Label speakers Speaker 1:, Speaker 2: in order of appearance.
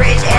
Speaker 1: bridge